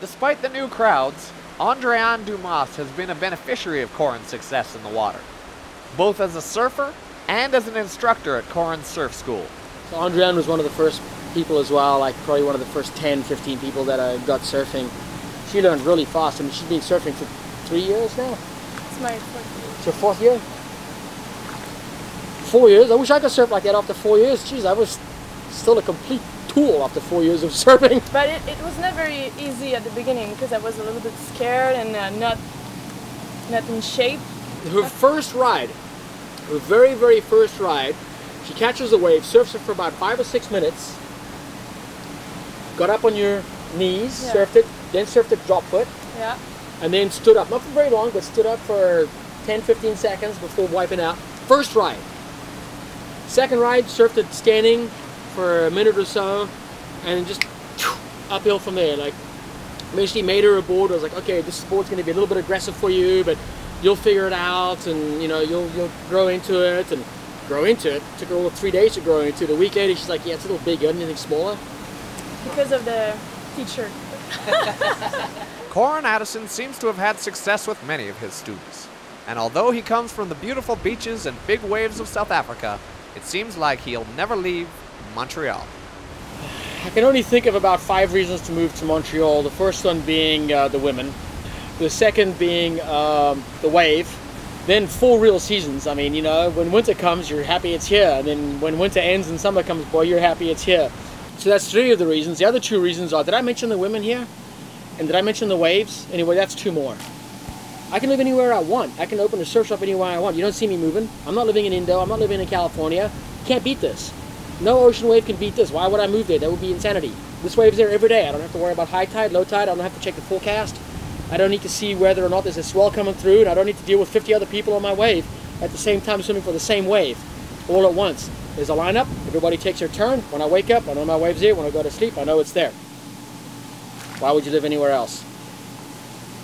Despite the new crowds, Andréan Dumas has been a beneficiary of Corran's success in the water, both as a surfer and as an instructor at Corran's surf school. So Andréan was one of the first people as well, like probably one of the first 10, 15 people that I got surfing. She learned really fast. I mean, she's been surfing for three years now. It's my fourth year. It's her fourth year? Four years? I wish I could surf like that after four years. Jeez, I was still a complete tool after four years of surfing. But it, it was not very easy at the beginning because I was a little bit scared and uh, not not in shape. Her first ride, her very, very first ride, she catches a wave, surfs it for about five or six minutes, got up on your knees, Yeah. surfed it, then surfed it drop foot, Yeah. and then stood up. Not for very long, but stood up for 10, 15 seconds before wiping out. First ride. Second ride, surfed it standing for a minute or so, and just uphill from there. Like, eventually made her a board. I was like, okay, this board's going to be a little bit aggressive for you, but you'll figure it out, and you know, you'll you'll grow into it, and grow into it. Took her all three days to grow into it. A week later, she's like, yeah, it's a little big. You got anything smaller? Because of the teacher. Corran Addison seems to have had success with many of his students. And although he comes from the beautiful beaches and big waves of South Africa, it seems like he'll never leave Montreal. I can only think of about five reasons to move to Montreal. The first one being uh, the women, the second being um, the wave, then four real seasons. I mean, you know, when winter comes, you're happy it's here, and then when winter ends and summer comes, boy, you're happy it's here. So that's three of the reasons. The other two reasons are: did I mention the women here, and did I mention the waves? Anyway, that's two more. I can live anywhere I want. I can open a surf shop anywhere I want. You don't see me moving. I'm not living in Indo. I'm not living in California. Can't beat this. No ocean wave can beat this. Why would I move there? That would be insanity. This wave's there every day. I don't have to worry about high tide, low tide. I don't have to check the forecast. I don't need to see whether or not there's a swell coming through, and I don't need to deal with 50 other people on my wave at the same time swimming for the same wave all at once. There's a lineup. Everybody takes their turn. When I wake up, I know my wave's here. When I go to sleep, I know it's there. Why would you live anywhere else?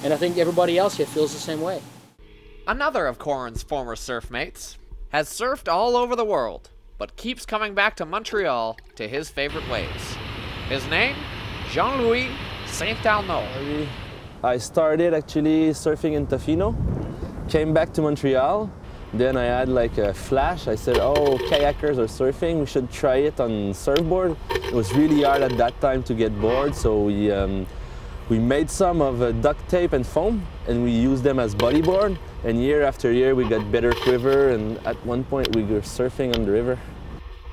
And I think everybody else here feels the same way. Another of Corran's former surf mates has surfed all over the world, but keeps coming back to Montreal to his favorite waves. His name? Jean Louis Saint Arnaud. I started actually surfing in Tofino, came back to Montreal. Then I had like a flash. I said, "Oh, kayakers are surfing. We should try it on surfboard." It was really hard at that time to get board, so we um, we made some of uh, duct tape and foam, and we used them as bodyboard. And year after year, we got better quiver. And at one point, we were surfing on the river.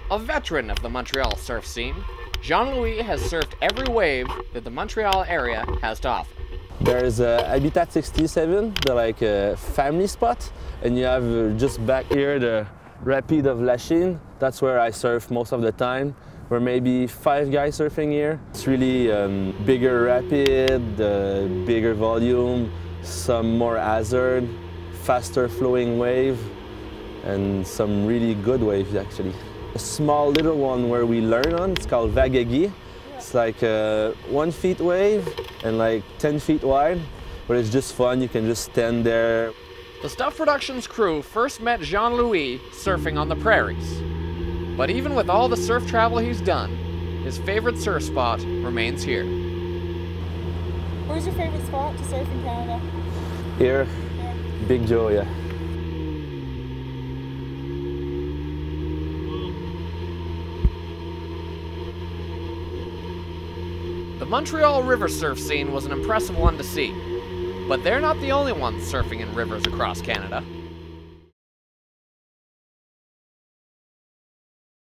A veteran of the Montreal surf scene, Jean Louis has surfed every wave that the Montreal area has to offer. There's uh, Habitat 67, the like uh, family spot, and you have uh, just back here the Rapid of Lachine. That's where I surf most of the time. We're maybe five guys surfing here. It's really um, bigger rapid, uh, bigger volume, some more hazard, faster flowing wave, and some really good waves actually. A small little one where we learn on, it's called Vague à Guy. It's like a one feet wave and like 10 feet wide, but it's just fun. You can just stand there. The Stuff Productions crew first met Jean Louis surfing on the prairies. But even with all the surf travel he's done, his favorite surf spot remains here. Where's your favorite spot to surf in Canada? Here, Big Joe, yeah. The Montreal river surf scene was an impressive one to see. But they're not the only ones surfing in rivers across Canada.